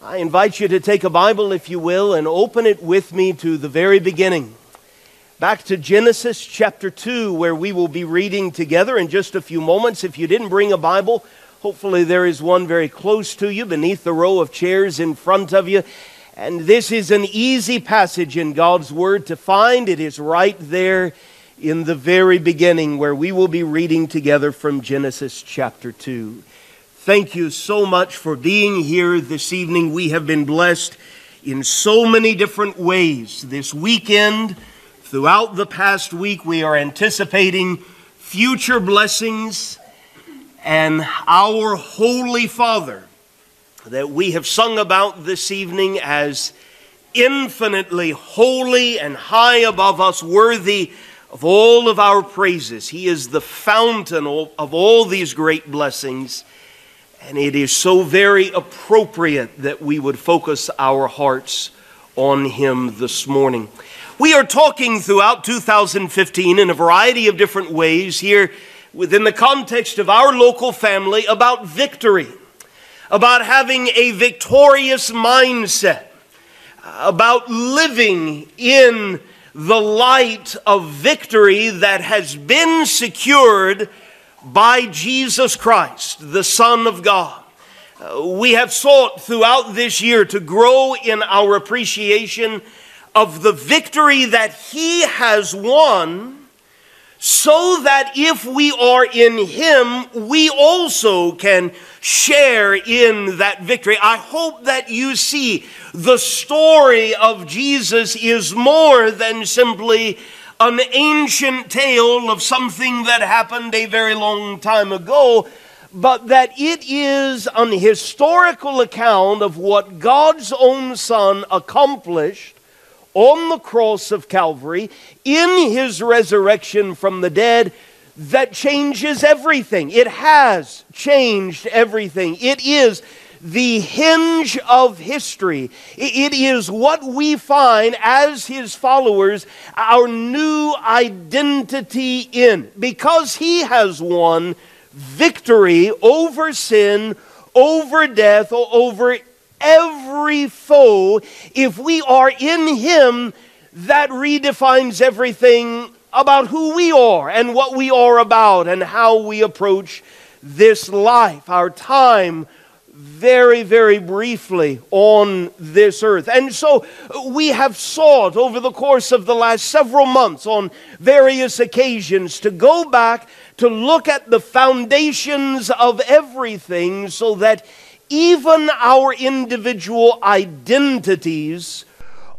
I invite you to take a Bible, if you will, and open it with me to the very beginning. Back to Genesis chapter 2, where we will be reading together in just a few moments. If you didn't bring a Bible, hopefully there is one very close to you beneath the row of chairs in front of you. And this is an easy passage in God's Word to find. It is right there in the very beginning, where we will be reading together from Genesis chapter 2. Thank you so much for being here this evening. We have been blessed in so many different ways. This weekend, throughout the past week, we are anticipating future blessings and our Holy Father that we have sung about this evening as infinitely holy and high above us, worthy of all of our praises. He is the fountain of all these great blessings. And it is so very appropriate that we would focus our hearts on Him this morning. We are talking throughout 2015 in a variety of different ways here within the context of our local family about victory, about having a victorious mindset, about living in the light of victory that has been secured by Jesus Christ, the Son of God. Uh, we have sought throughout this year to grow in our appreciation of the victory that He has won, so that if we are in Him, we also can share in that victory. I hope that you see the story of Jesus is more than simply an ancient tale of something that happened a very long time ago, but that it is an historical account of what God's own Son accomplished on the cross of Calvary in his resurrection from the dead that changes everything. It has changed everything. It is the hinge of history. It is what we find as his followers our new identity in. Because he has won victory over sin, over death, over every foe, if we are in him, that redefines everything about who we are and what we are about and how we approach this life, our time very, very briefly on this earth. And so we have sought over the course of the last several months on various occasions to go back to look at the foundations of everything so that even our individual identities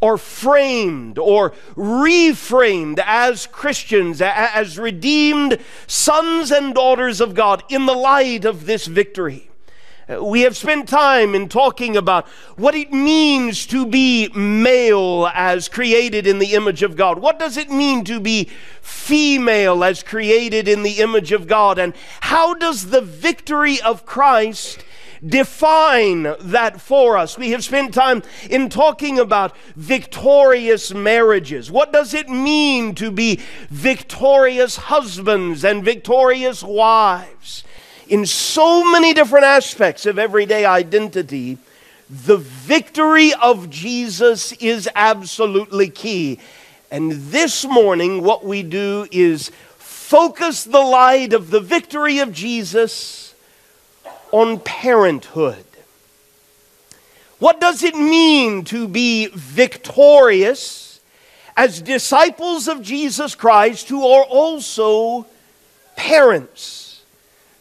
are framed or reframed as Christians, as redeemed sons and daughters of God in the light of this victory. We have spent time in talking about what it means to be male as created in the image of God. What does it mean to be female as created in the image of God? And how does the victory of Christ define that for us. We have spent time in talking about victorious marriages. What does it mean to be victorious husbands and victorious wives? In so many different aspects of everyday identity, the victory of Jesus is absolutely key. And this morning, what we do is focus the light of the victory of Jesus on parenthood. What does it mean to be victorious as disciples of Jesus Christ who are also parents?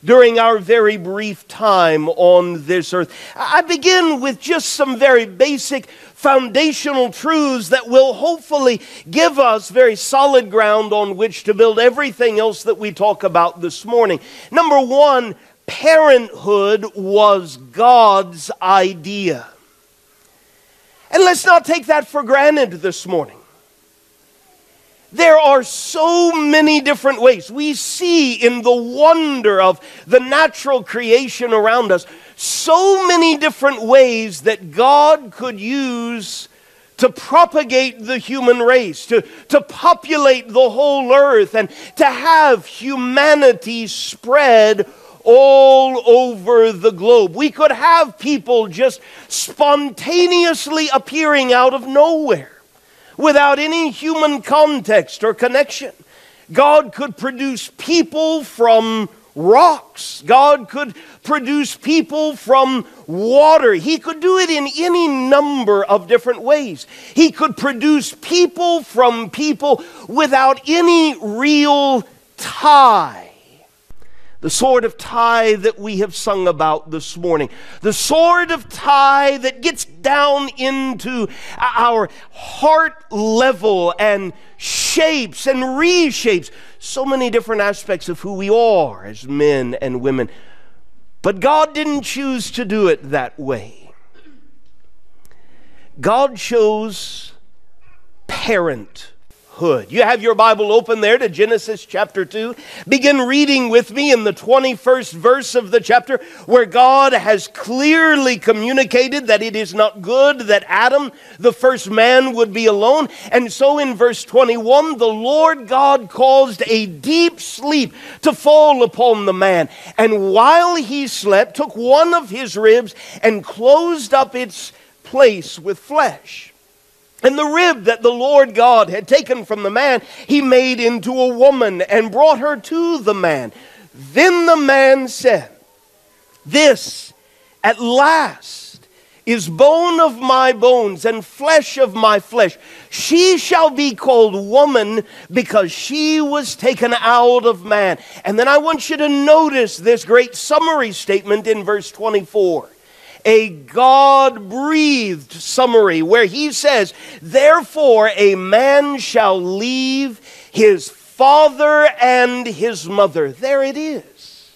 During our very brief time on this earth. I begin with just some very basic foundational truths that will hopefully give us very solid ground on which to build everything else that we talk about this morning. Number one, parenthood was God's idea. And let's not take that for granted this morning. There are so many different ways. We see in the wonder of the natural creation around us so many different ways that God could use to propagate the human race, to, to populate the whole earth, and to have humanity spread all over the globe. We could have people just spontaneously appearing out of nowhere without any human context or connection. God could produce people from rocks. God could produce people from water. He could do it in any number of different ways. He could produce people from people without any real tie the sword of tie that we have sung about this morning, the sword of tie that gets down into our heart level and shapes and reshapes so many different aspects of who we are as men and women. But God didn't choose to do it that way. God chose parent hood. You have your Bible open there to Genesis chapter 2. Begin reading with me in the 21st verse of the chapter, where God has clearly communicated that it is not good that Adam, the first man, would be alone. And so in verse 21, the Lord God caused a deep sleep to fall upon the man. And while he slept, took one of his ribs and closed up its place with flesh. And the rib that the Lord God had taken from the man, he made into a woman and brought her to the man. Then the man said, This at last is bone of my bones and flesh of my flesh. She shall be called woman because she was taken out of man. And then I want you to notice this great summary statement in verse 24 a God breathed summary where he says, Therefore, a man shall leave his father and his mother. There it is.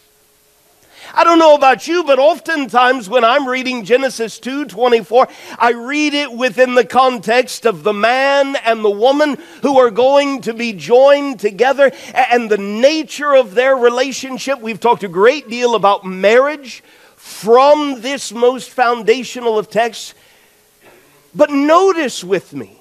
I don't know about you, but oftentimes when I'm reading Genesis 2 24, I read it within the context of the man and the woman who are going to be joined together and the nature of their relationship. We've talked a great deal about marriage from this most foundational of texts. But notice with me,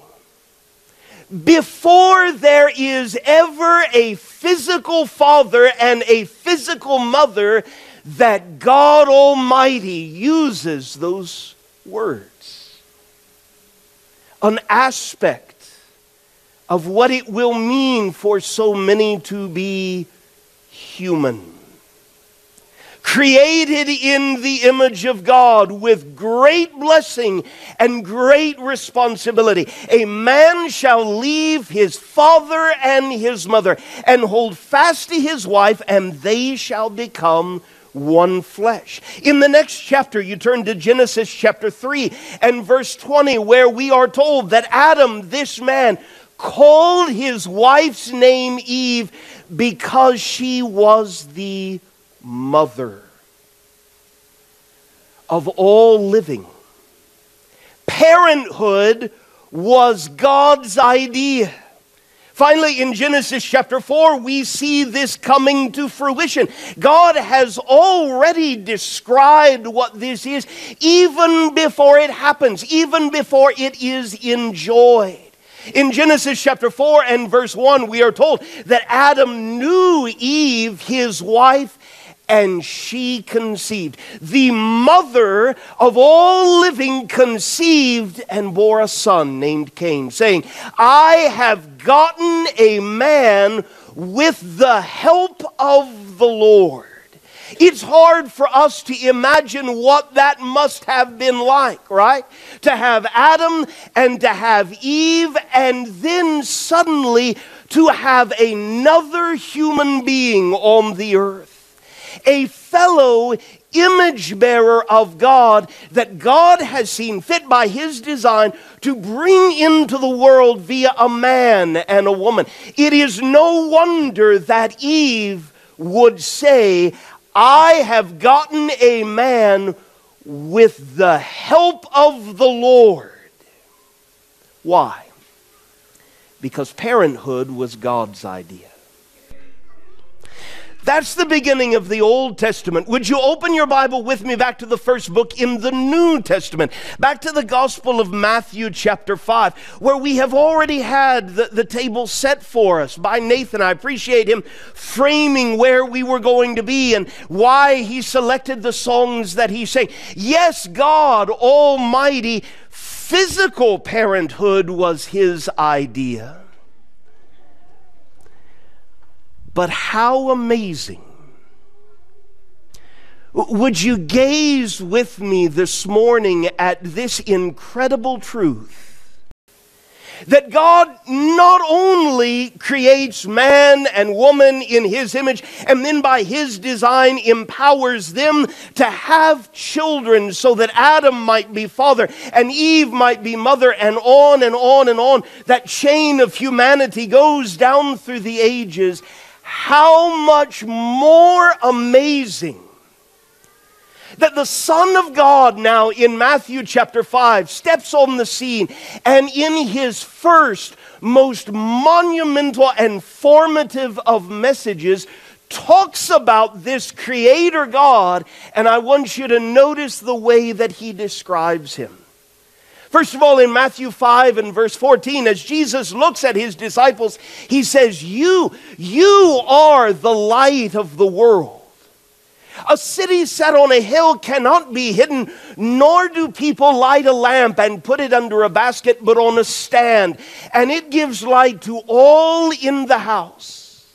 before there is ever a physical father and a physical mother, that God Almighty uses those words. An aspect of what it will mean for so many to be human created in the image of God with great blessing and great responsibility. A man shall leave his father and his mother and hold fast to his wife, and they shall become one flesh. In the next chapter, you turn to Genesis chapter 3 and verse 20, where we are told that Adam, this man, called his wife's name Eve because she was the mother of all living. Parenthood was God's idea. Finally, in Genesis chapter 4, we see this coming to fruition. God has already described what this is even before it happens, even before it is enjoyed. In Genesis chapter 4 and verse 1, we are told that Adam knew Eve, his wife, and she conceived. The mother of all living conceived and bore a son named Cain, saying, I have gotten a man with the help of the Lord. It's hard for us to imagine what that must have been like, right? To have Adam and to have Eve, and then suddenly to have another human being on the earth a fellow image bearer of God that God has seen fit by his design to bring into the world via a man and a woman. It is no wonder that Eve would say, I have gotten a man with the help of the Lord. Why? Because parenthood was God's idea. That's the beginning of the Old Testament. Would you open your Bible with me back to the first book in the New Testament, back to the Gospel of Matthew, chapter 5, where we have already had the, the table set for us by Nathan. I appreciate him framing where we were going to be and why he selected the songs that he sang. Yes, God Almighty, physical parenthood was his idea. But how amazing. Would you gaze with me this morning at this incredible truth? that God not only creates man and woman in his image, and then by his design empowers them to have children so that Adam might be father and Eve might be mother, and on and on and on. That chain of humanity goes down through the ages how much more amazing that the Son of God now in Matthew chapter 5 steps on the scene and in his first, most monumental and formative of messages talks about this Creator God, and I want you to notice the way that he describes him. First of all, in Matthew 5 and verse 14, as Jesus looks at his disciples, he says, You, you are the light of the world. A city set on a hill cannot be hidden, nor do people light a lamp and put it under a basket, but on a stand, and it gives light to all in the house.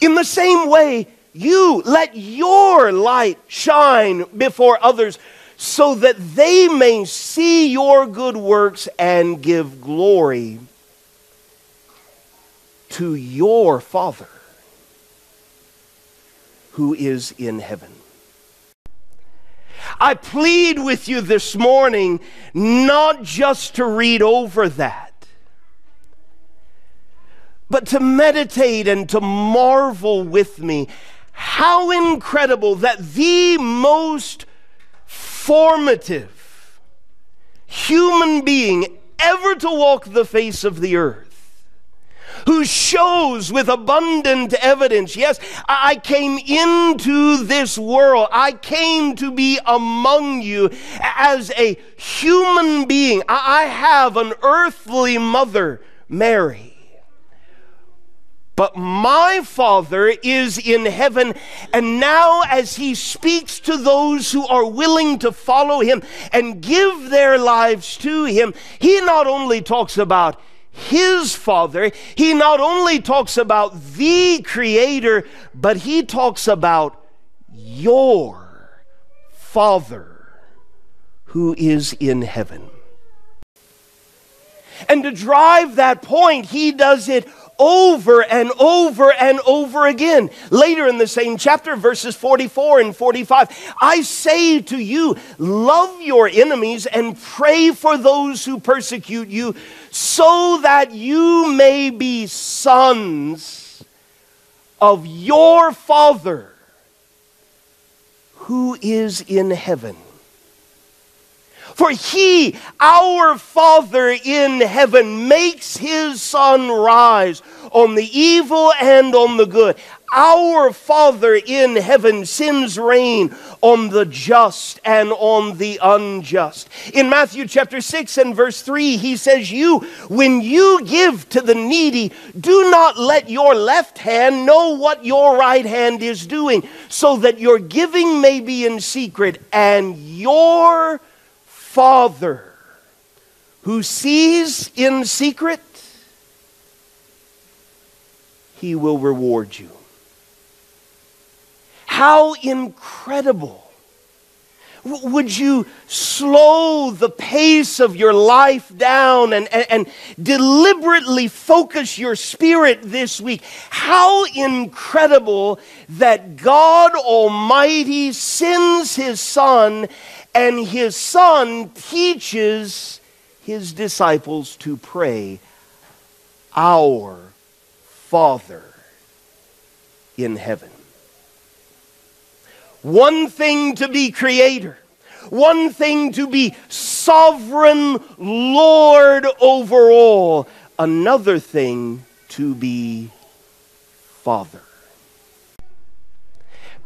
In the same way, you let your light shine before others so that they may see your good works and give glory to your Father who is in heaven. I plead with you this morning not just to read over that, but to meditate and to marvel with me. How incredible that the most formative human being ever to walk the face of the earth, who shows with abundant evidence, yes, I came into this world, I came to be among you as a human being. I have an earthly mother, Mary. But my Father is in heaven, and now as He speaks to those who are willing to follow Him and give their lives to Him, He not only talks about His Father, He not only talks about the Creator, but He talks about your Father who is in heaven. And to drive that point, He does it over and over and over again. Later in the same chapter, verses 44 and 45, I say to you, love your enemies and pray for those who persecute you, so that you may be sons of your Father who is in heaven. For he, our Father in heaven, makes his sun rise on the evil and on the good. Our Father in heaven sends rain on the just and on the unjust. In Matthew chapter 6 and verse 3, he says, You, when you give to the needy, do not let your left hand know what your right hand is doing, so that your giving may be in secret, and your Father who sees in secret, he will reward you. How incredible! Would you slow the pace of your life down and, and, and, deliberately focus your spirit this week? How incredible that God Almighty sends His Son and his son teaches his disciples to pray, Our Father in heaven. One thing to be creator, one thing to be sovereign Lord over all, another thing to be Father.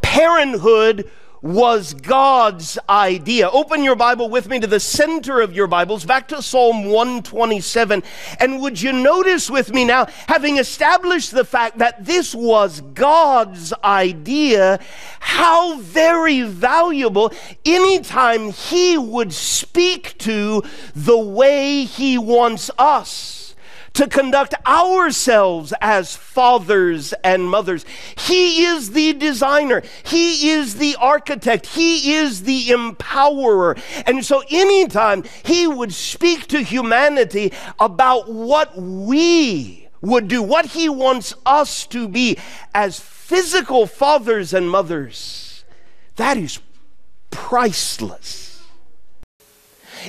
Parenthood was God's idea. Open your Bible with me to the center of your Bibles, back to Psalm 127. And would you notice with me now, having established the fact that this was God's idea, how very valuable anytime He would speak to the way He wants us to conduct ourselves as fathers and mothers. He is the designer, He is the architect, He is the empowerer. And so, anytime He would speak to humanity about what we would do, what He wants us to be as physical fathers and mothers, that is priceless.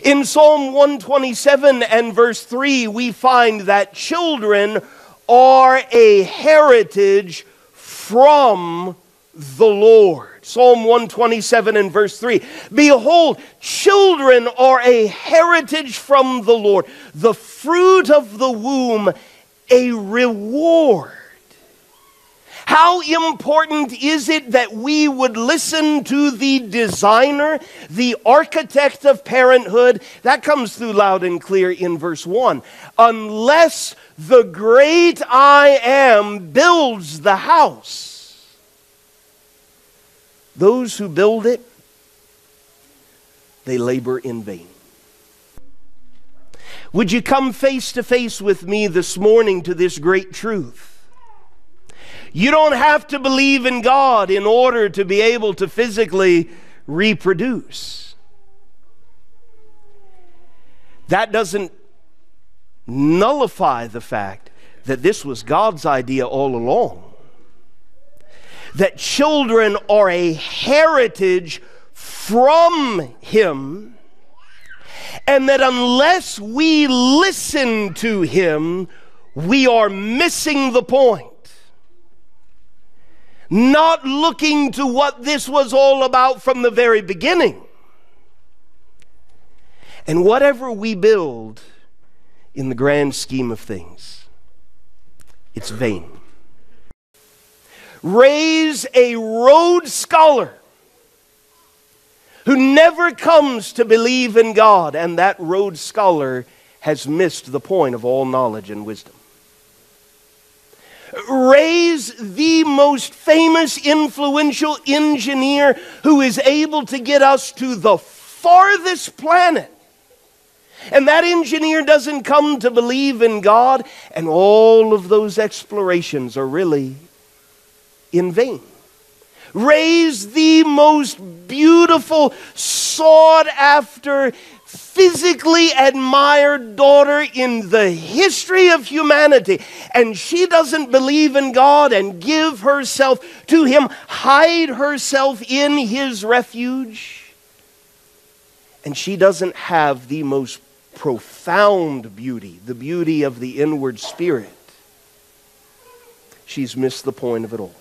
In Psalm 127 and verse 3, we find that children are a heritage from the Lord. Psalm 127 and verse 3. Behold, children are a heritage from the Lord, the fruit of the womb, a reward. How important is it that we would listen to the designer, the architect of parenthood? That comes through loud and clear in verse 1. Unless the great I am builds the house, those who build it, they labor in vain. Would you come face to face with me this morning to this great truth? You don't have to believe in God in order to be able to physically reproduce. That doesn't nullify the fact that this was God's idea all along. That children are a heritage from Him, and that unless we listen to Him, we are missing the point not looking to what this was all about from the very beginning. And whatever we build in the grand scheme of things, it's vain. Raise a Rhodes Scholar who never comes to believe in God, and that Rhodes Scholar has missed the point of all knowledge and wisdom raise the most famous, influential engineer who is able to get us to the farthest planet. And that engineer doesn't come to believe in God, and all of those explorations are really in vain. Raise the most beautiful, sought after physically admired daughter in the history of humanity, and she doesn't believe in God and give herself to Him, hide herself in His refuge, and she doesn't have the most profound beauty, the beauty of the inward spirit, she's missed the point of it all.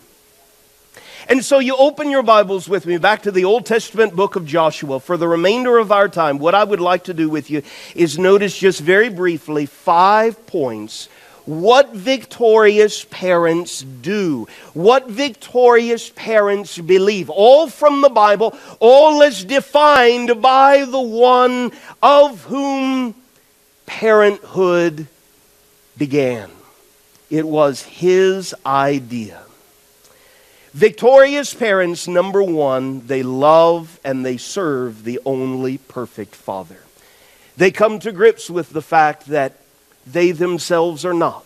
And so you open your Bibles with me back to the Old Testament book of Joshua. For the remainder of our time, what I would like to do with you is notice just very briefly five points what victorious parents do, what victorious parents believe, all from the Bible, all as defined by the one of whom parenthood began. It was his idea. Victorious parents, number one, they love and they serve the only perfect Father. They come to grips with the fact that they themselves are not.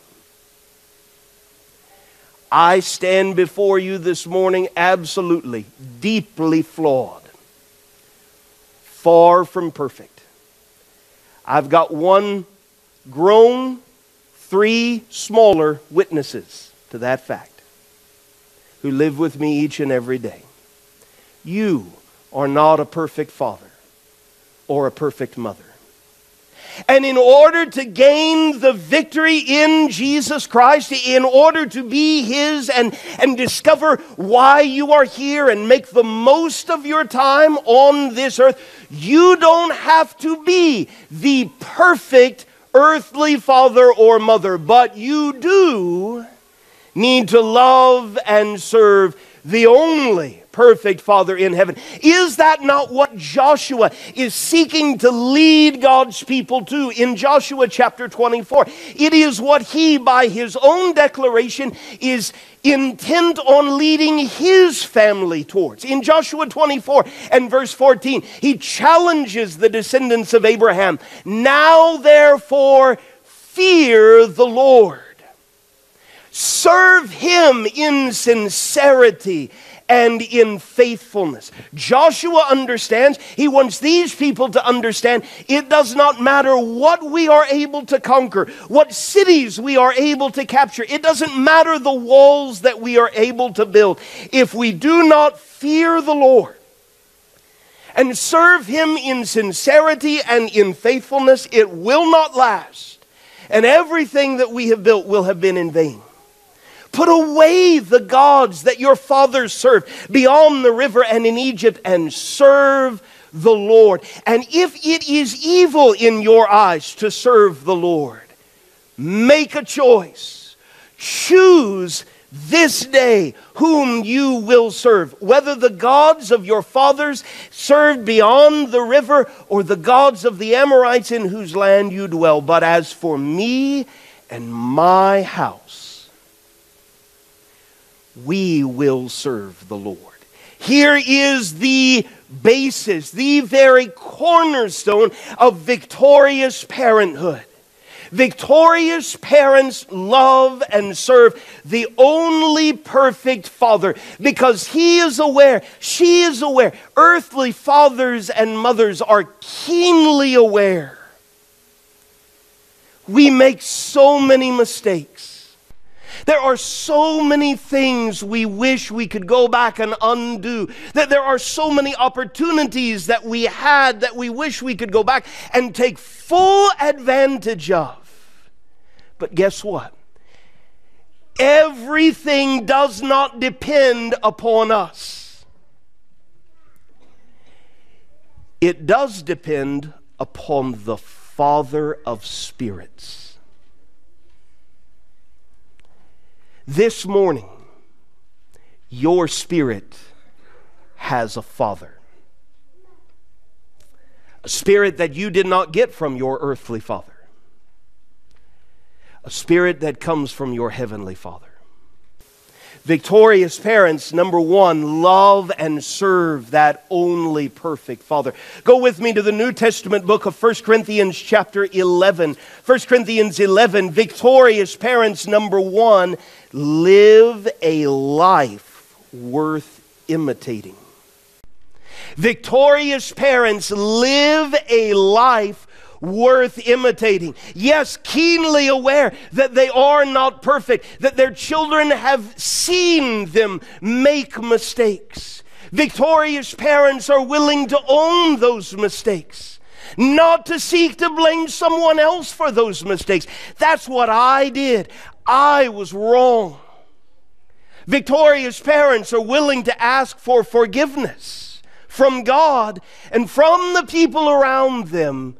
I stand before you this morning absolutely, deeply flawed, far from perfect. I've got one grown, three smaller witnesses to that fact who live with me each and every day. You are not a perfect father or a perfect mother. And in order to gain the victory in Jesus Christ, in order to be His and, and discover why you are here and make the most of your time on this earth, you don't have to be the perfect earthly father or mother, but you do need to love and serve the only perfect Father in heaven. Is that not what Joshua is seeking to lead God's people to in Joshua chapter 24? It is what he, by his own declaration, is intent on leading his family towards. In Joshua 24 and verse 14, he challenges the descendants of Abraham. Now, therefore, fear the Lord. Serve him in sincerity and in faithfulness. Joshua understands, he wants these people to understand it does not matter what we are able to conquer, what cities we are able to capture, it doesn't matter the walls that we are able to build. If we do not fear the Lord, and serve him in sincerity and in faithfulness, it will not last. And everything that we have built will have been in vain. Put away the gods that your fathers served beyond the river and in Egypt and serve the Lord. And if it is evil in your eyes to serve the Lord, make a choice. Choose this day whom you will serve, whether the gods of your fathers served beyond the river or the gods of the Amorites in whose land you dwell. But as for me and my house, we will serve the Lord. Here is the basis, the very cornerstone of victorious parenthood. Victorious parents love and serve the only perfect father because he is aware, she is aware. Earthly fathers and mothers are keenly aware. We make so many mistakes. There are so many things we wish we could go back and undo. That there are so many opportunities that we had that we wish we could go back and take full advantage of. But guess what? Everything does not depend upon us. It does depend upon the Father of spirits. This morning, your spirit has a father. A spirit that you did not get from your earthly father. A spirit that comes from your heavenly father. Victorious parents, number one, love and serve that only perfect Father. Go with me to the New Testament book of 1 Corinthians, chapter 11. 1 Corinthians 11, victorious parents, number one, live a life worth imitating. Victorious parents live a life worth imitating. Yes, keenly aware that they are not perfect, that their children have seen them make mistakes. Victorious parents are willing to own those mistakes, not to seek to blame someone else for those mistakes. That's what I did. I was wrong. Victorious parents are willing to ask for forgiveness from God and from the people around them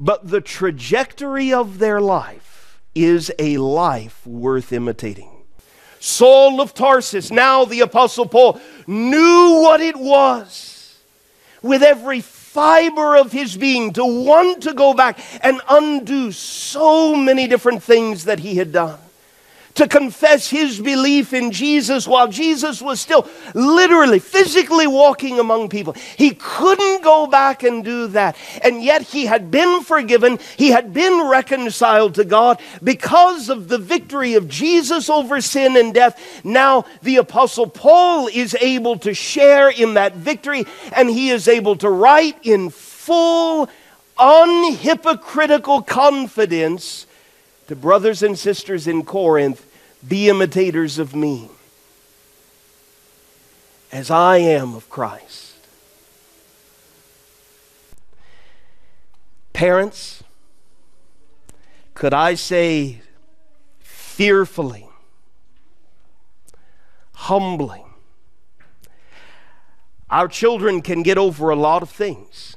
but the trajectory of their life is a life worth imitating. Saul of Tarsus, now the Apostle Paul, knew what it was with every fiber of his being to want to go back and undo so many different things that he had done to confess his belief in Jesus while Jesus was still literally, physically walking among people. He couldn't go back and do that. And yet he had been forgiven, he had been reconciled to God because of the victory of Jesus over sin and death. Now the Apostle Paul is able to share in that victory and he is able to write in full, unhypocritical confidence to brothers and sisters in Corinth be imitators of me as I am of Christ. Parents, could I say fearfully, humbly, our children can get over a lot of things.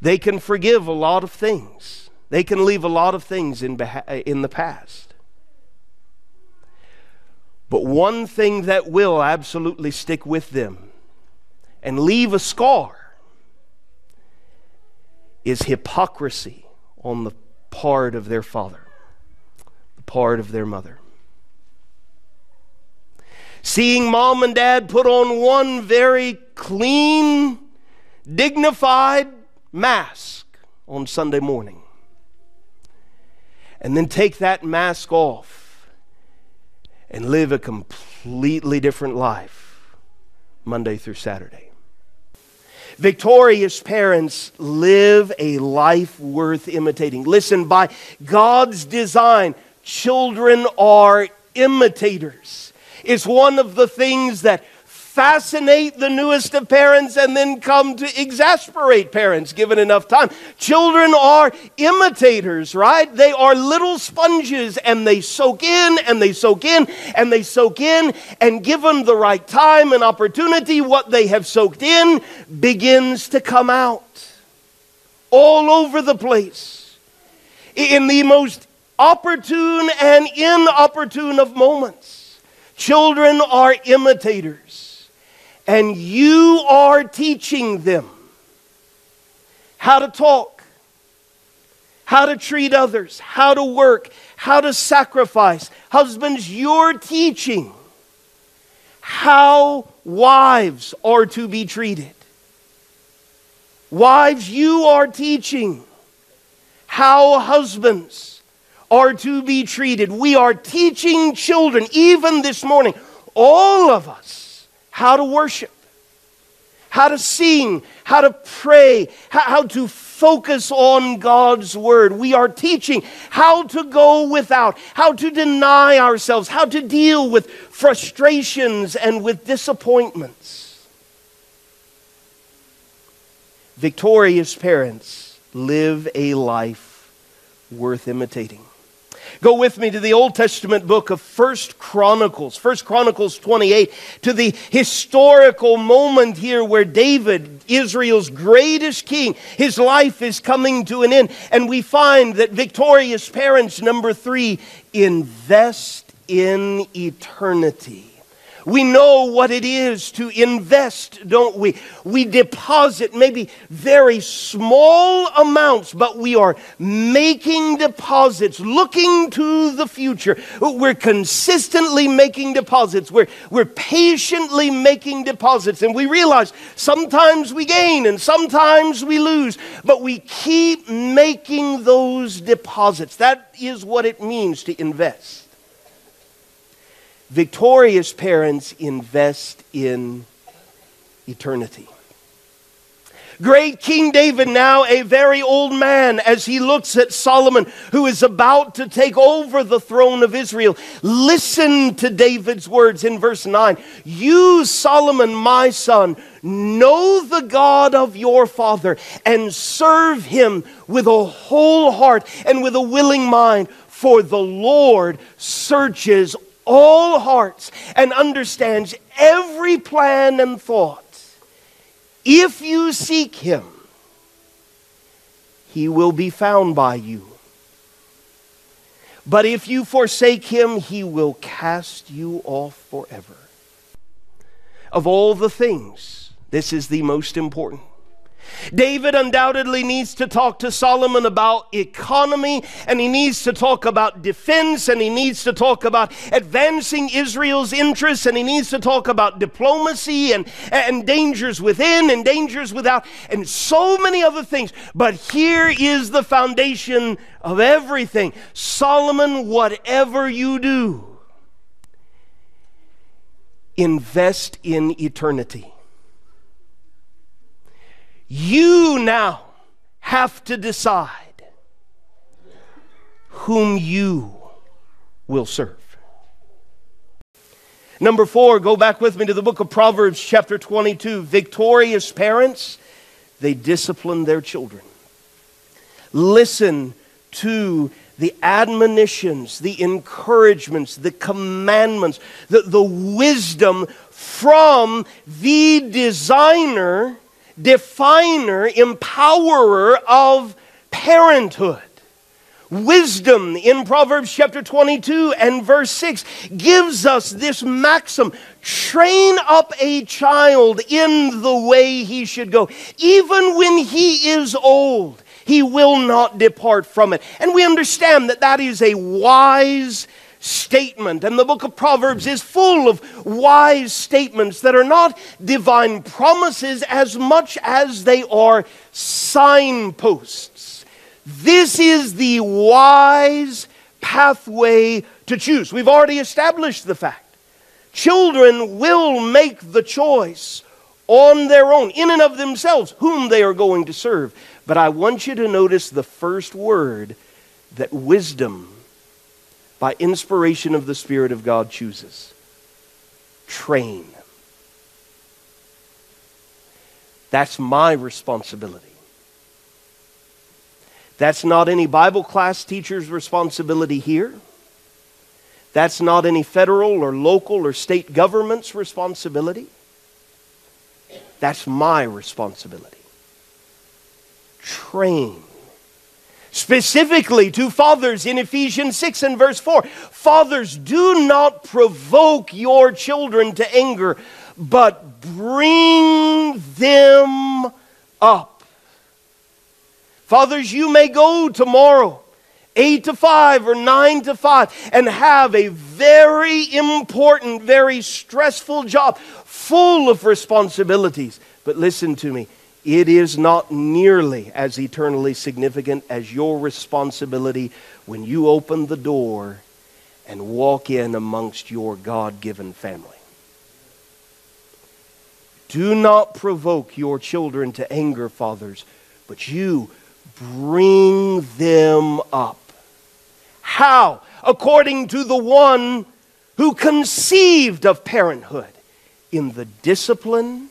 They can forgive a lot of things. They can leave a lot of things in, beha- uh, in the past. But one thing that will absolutely stick with them and leave a scar is hypocrisy on the part of their father, the part of their mother. Seeing mom and dad put on one very clean, dignified mask on Sunday morning, and then take that mask off and live a completely different life Monday through Saturday. Victorious parents live a life worth imitating. Listen, by God's design, children are imitators. It's one of the things that fascinate the newest of parents and then come to exasperate parents given enough time. Children are imitators, right? They are little sponges and they soak in and they soak in and they soak in, and given the right time and opportunity, what they have soaked in begins to come out all over the place in the most opportune and inopportune of moments. Children are imitators and you are teaching them how to talk, how to treat others, how to work, how to sacrifice. Husbands, you're teaching how wives are to be treated. Wives, you are teaching how husbands are to be treated. We are teaching children, even this morning, all of us how to worship, how to sing, how to pray, how, to focus on God's Word. We are teaching how to go without, how to deny ourselves, how to deal with frustrations and with disappointments. Victorious parents live a life worth imitating. Go with me to the Old Testament book of First Chronicles, First Chronicles 28, to the historical moment here where David, Israel's greatest king, his life is coming to an end. And we find that victorious parents, number three, invest in eternity. We know what it is to invest, don't we? We deposit maybe very small amounts, but we are making deposits, looking to the future. We're consistently making deposits. We're, we're patiently making deposits. And we realize sometimes we gain and sometimes we lose, but we keep making those deposits. That is what it means to invest. Victorious parents invest in eternity. Great King David, now a very old man, as he looks at Solomon, who is about to take over the throne of Israel. Listen to David's words in verse 9 You, Solomon, my son, know the God of your father and serve him with a whole heart and with a willing mind, for the Lord searches all hearts and understands every plan and thought. If you seek him, he will be found by you. But if you forsake him, he will cast you off forever. Of all the things, this is the most important. David undoubtedly needs to talk to Solomon about economy, and he needs to talk about defense, and he needs to talk about advancing Israel's interests, and he needs to talk about diplomacy and, and dangers within and dangers without, and so many other things. But here is the foundation of everything Solomon, whatever you do, invest in eternity. You now have to decide whom you will serve. Number four, go back with me to the book of Proverbs, chapter 22. Victorious parents, they discipline their children. Listen to the admonitions, the encouragements, the commandments, the, the wisdom from the designer definer, empowerer of parenthood. Wisdom in Proverbs chapter 22 and verse 6 gives us this maxim train up a child in the way he should go. Even when he is old, he will not depart from it. And we understand that that is a wise statement. And the book of Proverbs is full of wise statements that are not divine promises as much as they are signposts this is the wise pathway to choose. We've already established the fact. Children will make the choice on their own, in and of themselves, whom they are going to serve. But I want you to notice the first word that wisdom, by inspiration of the Spirit of God, chooses train. That's my responsibility. That's not any Bible class teacher's responsibility here. That's not any federal or local or state government's responsibility. That's my responsibility. Train. Specifically to fathers in Ephesians 6 and verse 4. Fathers, do not provoke your children to anger, but bring them up Fathers, you may go tomorrow, 8 to 5 or 9 to 5, and have a very important, very stressful job full of responsibilities. But listen to me. It is not nearly as eternally significant as your responsibility when you open the door and walk in amongst your God given family. Do not provoke your children to anger, fathers, but you bring them up. How? According to the one who conceived of parenthood in the discipline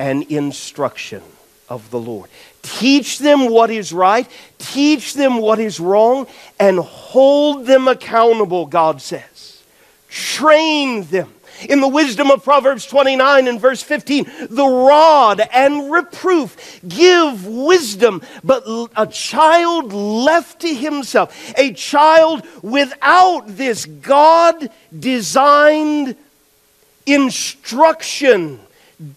and instruction of the Lord. Teach them what is right, teach them what is wrong, and hold them accountable, God says. Train them in the wisdom of Proverbs 29 and verse 15, the rod and reproof give wisdom, but a child left to himself, a child without this God designed instruction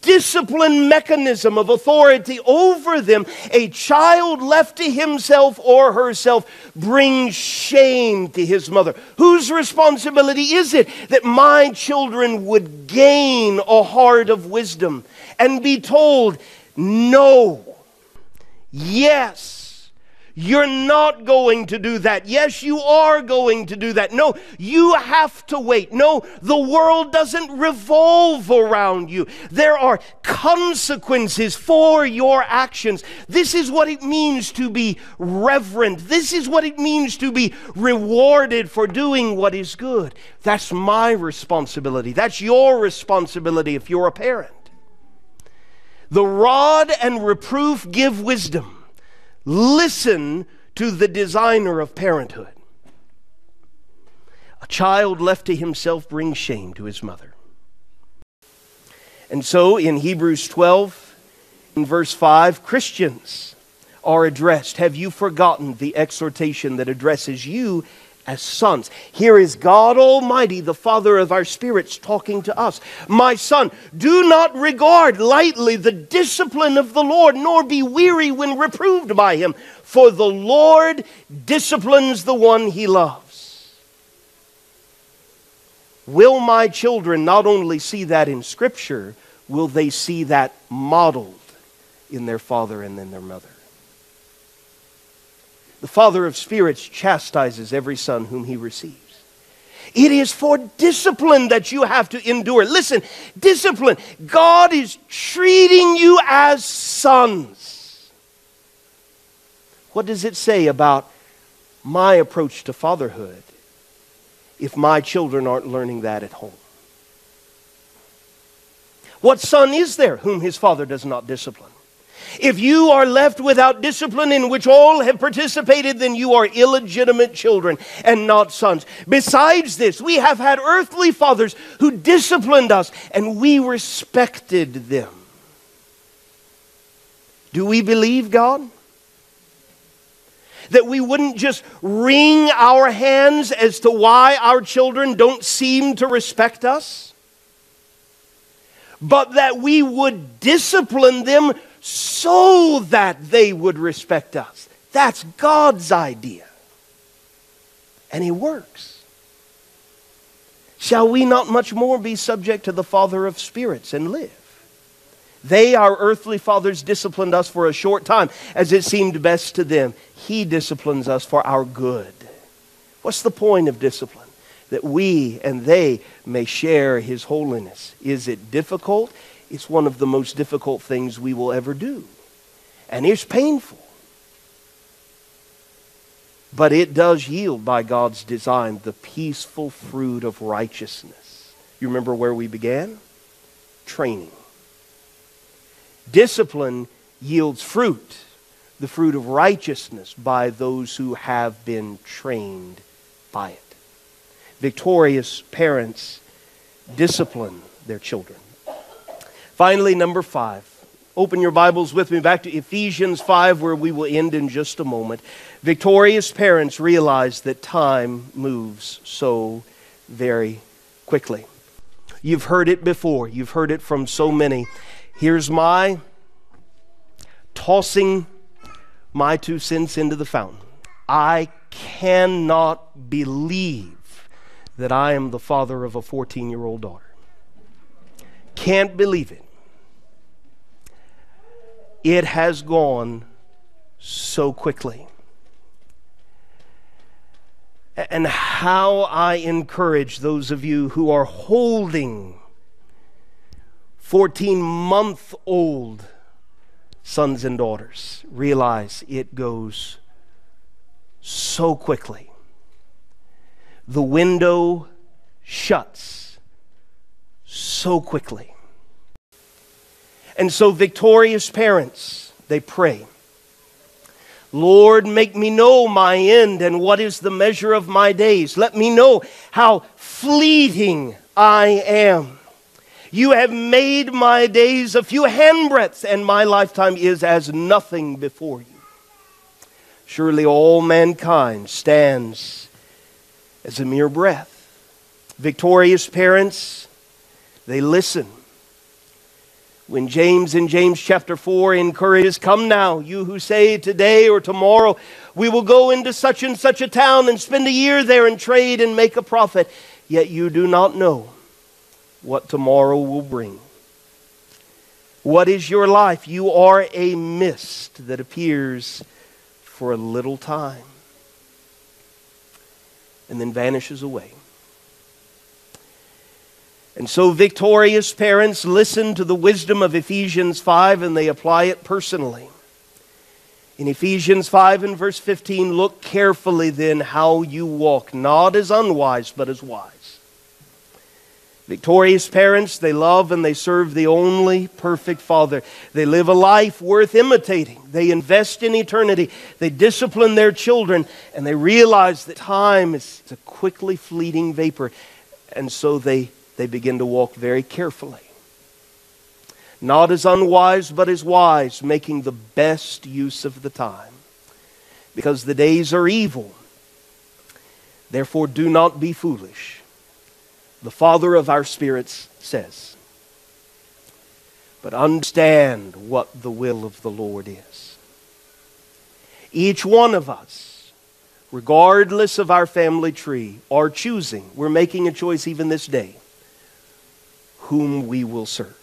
discipline mechanism of authority over them, a child left to himself or herself brings shame to his mother. Whose responsibility is it that my children would gain a heart of wisdom and be told, no, yes, you're not going to do that. Yes, you are going to do that. No, you have to wait. No, the world doesn't revolve around you. There are consequences for your actions. This is what it means to be reverent. This is what it means to be rewarded for doing what is good. That's my responsibility. That's your responsibility if you're a parent. The rod and reproof give wisdom. Listen to the designer of parenthood. A child left to himself brings shame to his mother. And so in Hebrews 12, in verse 5, Christians are addressed. Have you forgotten the exhortation that addresses you as sons. Here is God Almighty, the Father of our spirits, talking to us. My son, do not regard lightly the discipline of the Lord, nor be weary when reproved by him, for the Lord disciplines the one he loves. Will my children not only see that in Scripture, will they see that modeled in their father and in their mother? The Father of spirits chastises every son whom he receives. It is for discipline that you have to endure. Listen, discipline. God is treating you as sons. What does it say about my approach to fatherhood if my children aren't learning that at home? What son is there whom his father does not discipline? If you are left without discipline in which all have participated, then you are illegitimate children and not sons. Besides this, we have had earthly fathers who disciplined us and we respected them. Do we believe God? That we wouldn't just wring our hands as to why our children don't seem to respect us, but that we would discipline them so that they would respect us. That's God's idea. And He works. Shall we not much more be subject to the Father of spirits and live? They, our earthly fathers, disciplined us for a short time as it seemed best to them. He disciplines us for our good. What's the point of discipline? That we and they may share His holiness. Is it difficult? It's one of the most difficult things we will ever do. And it's painful. But it does yield, by God's design, the peaceful fruit of righteousness. You remember where we began? Training. Discipline yields fruit, the fruit of righteousness by those who have been trained by it. Victorious parents discipline their children. Finally, number five. Open your Bibles with me back to Ephesians 5, where we will end in just a moment. Victorious parents realize that time moves so very quickly. You've heard it before, you've heard it from so many. Here's my tossing my two cents into the fountain. I cannot believe that I am the father of a 14 year old daughter. Can't believe it. It has gone so quickly. And how I encourage those of you who are holding 14 month old sons and daughters. Realize it goes so quickly. The window shuts so quickly. And so, victorious parents, they pray. Lord, make me know my end and what is the measure of my days. Let me know how fleeting I am. You have made my days a few handbreadths, and my lifetime is as nothing before you. Surely all mankind stands as a mere breath. Victorious parents, they listen. When James in James chapter 4 encourages, Come now, you who say today or tomorrow, we will go into such and such a town and spend a year there and trade and make a profit, yet you do not know what tomorrow will bring. What is your life? You are a mist that appears for a little time and then vanishes away. And so, victorious parents listen to the wisdom of Ephesians 5 and they apply it personally. In Ephesians 5 and verse 15, look carefully then how you walk, not as unwise, but as wise Victorious parents, they love and they serve the only perfect Father. They live a life worth imitating. They invest in eternity. They discipline their children, and they realize that time is a quickly fleeting vapor. And so they, they begin to walk very carefully. Not as unwise, but as wise, making the best use of the time. Because the days are evil. Therefore, do not be foolish the Father of our spirits says. But understand what the will of the Lord is. Each one of us, regardless of our family tree, are choosing, we're making a choice even this day, whom we will serve.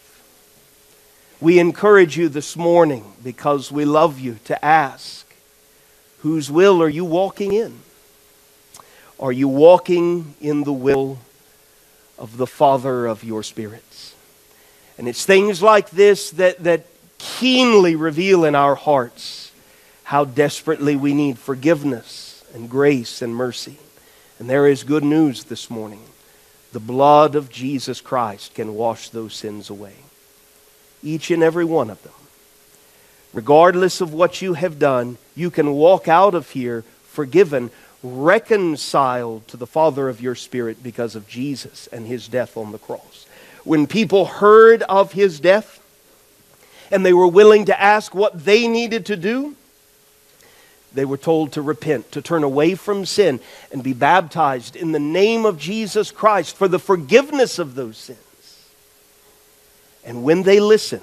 We encourage you this morning because we love you to ask, whose will are you walking in? Are you walking in the will of the Father of your spirits. And it's things like this that, that keenly reveal in our hearts how desperately we need forgiveness and grace and mercy. And there is good news this morning. The blood of Jesus Christ can wash those sins away. Each and every one of them. Regardless of what you have done, you can walk out of here forgiven reconciled to the Father of your spirit because of Jesus and his death on the cross. When people heard of his death and they were willing to ask what they needed to do, They were told to repent, to turn away from sin, and be baptized in the name of Jesus Christ for the forgiveness of those sins. And when they listened,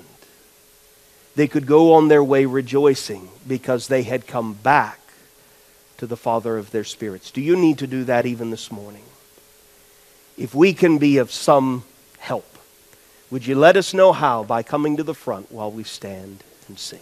they could go on their way rejoicing because they had come back to the Father of their spirits. Do you need to do that even this morning? If we can be of some help, would you let us know how by coming to the front while we stand and sing?